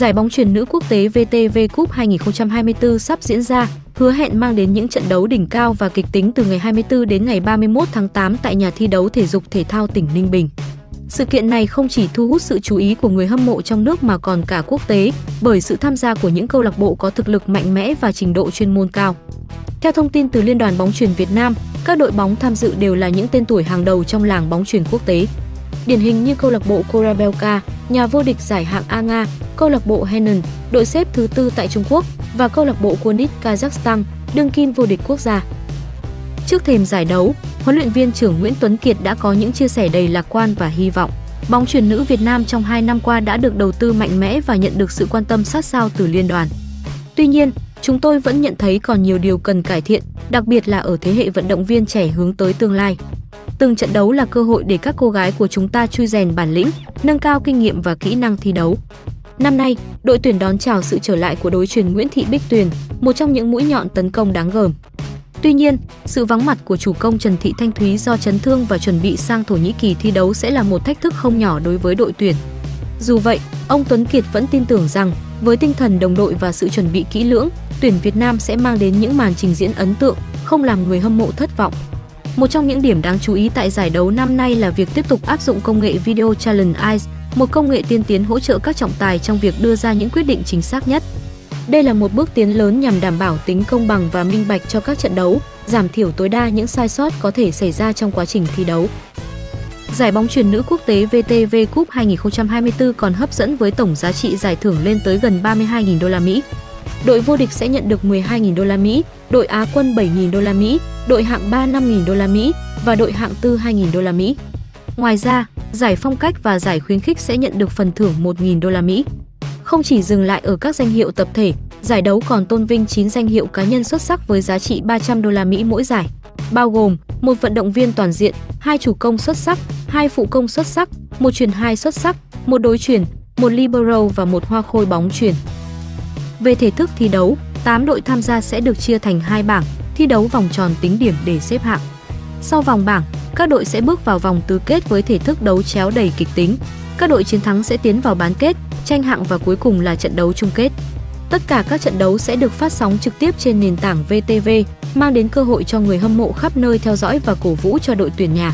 Giải bóng truyền nữ quốc tế VTV Cup 2024 sắp diễn ra, hứa hẹn mang đến những trận đấu đỉnh cao và kịch tính từ ngày 24 đến ngày 31 tháng 8 tại nhà thi đấu thể dục thể thao tỉnh Ninh Bình. Sự kiện này không chỉ thu hút sự chú ý của người hâm mộ trong nước mà còn cả quốc tế, bởi sự tham gia của những câu lạc bộ có thực lực mạnh mẽ và trình độ chuyên môn cao. Theo thông tin từ Liên đoàn bóng chuyền Việt Nam, các đội bóng tham dự đều là những tên tuổi hàng đầu trong làng bóng chuyền quốc tế. Điển hình như câu lạc bộ Korabelka, nhà vô địch giải hạng A Nga, câu lạc bộ Henan, đội xếp thứ tư tại Trung Quốc và câu lạc bộ Kunit Kazakhstan, đương kim vô địch quốc gia. Trước thềm giải đấu, huấn luyện viên trưởng Nguyễn Tuấn Kiệt đã có những chia sẻ đầy lạc quan và hy vọng. Bóng truyền nữ Việt Nam trong 2 năm qua đã được đầu tư mạnh mẽ và nhận được sự quan tâm sát sao từ liên đoàn. Tuy nhiên, chúng tôi vẫn nhận thấy còn nhiều điều cần cải thiện, đặc biệt là ở thế hệ vận động viên trẻ hướng tới tương lai. Từng trận đấu là cơ hội để các cô gái của chúng ta chui rèn bản lĩnh, nâng cao kinh nghiệm và kỹ năng thi đấu. Năm nay, đội tuyển đón chào sự trở lại của đối truyền Nguyễn Thị Bích Tuyền, một trong những mũi nhọn tấn công đáng gờm. Tuy nhiên, sự vắng mặt của chủ công Trần Thị Thanh Thúy do chấn thương và chuẩn bị sang Thổ Nhĩ Kỳ thi đấu sẽ là một thách thức không nhỏ đối với đội tuyển. Dù vậy, ông Tuấn Kiệt vẫn tin tưởng rằng với tinh thần đồng đội và sự chuẩn bị kỹ lưỡng, tuyển Việt Nam sẽ mang đến những màn trình diễn ấn tượng, không làm người hâm mộ thất vọng. Một trong những điểm đáng chú ý tại giải đấu năm nay là việc tiếp tục áp dụng công nghệ Video Challenge Eyes, một công nghệ tiên tiến hỗ trợ các trọng tài trong việc đưa ra những quyết định chính xác nhất. Đây là một bước tiến lớn nhằm đảm bảo tính công bằng và minh bạch cho các trận đấu, giảm thiểu tối đa những sai sót có thể xảy ra trong quá trình thi đấu. Giải bóng truyền nữ quốc tế VTV Cup 2024 còn hấp dẫn với tổng giá trị giải thưởng lên tới gần 32.000 đô la Mỹ. Đội vô địch sẽ nhận được 12.000 đô la Mỹ, đội Á quân 7.000 đô la Mỹ, đội hạng 3 5.000 đô la Mỹ và đội hạng tư 2.000 đô la Mỹ. Ngoài ra, giải phong cách và giải khuyến khích sẽ nhận được phần thưởng 1.000 đô la Mỹ. Không chỉ dừng lại ở các danh hiệu tập thể, giải đấu còn tôn vinh 9 danh hiệu cá nhân xuất sắc với giá trị 300 đô la Mỹ mỗi giải, bao gồm một vận động viên toàn diện, hai chủ công xuất sắc, hai phụ công xuất sắc, một truyền hai xuất sắc, một đối chuyển, một libero và một hoa khôi bóng truyền. Về thể thức thi đấu, 8 đội tham gia sẽ được chia thành hai bảng, thi đấu vòng tròn tính điểm để xếp hạng. Sau vòng bảng, các đội sẽ bước vào vòng tứ kết với thể thức đấu chéo đầy kịch tính. Các đội chiến thắng sẽ tiến vào bán kết, tranh hạng và cuối cùng là trận đấu chung kết. Tất cả các trận đấu sẽ được phát sóng trực tiếp trên nền tảng VTV, mang đến cơ hội cho người hâm mộ khắp nơi theo dõi và cổ vũ cho đội tuyển nhà.